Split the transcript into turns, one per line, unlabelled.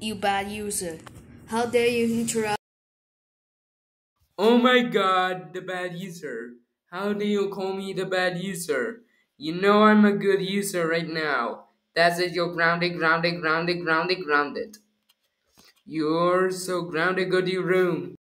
You bad user. How dare you interrupt?
Oh my god, the bad user. How do you call me the bad user? You know I'm a good user right now. That's it, you're grounded, grounded, grounded, grounded, grounded. You're so grounded, go to your room.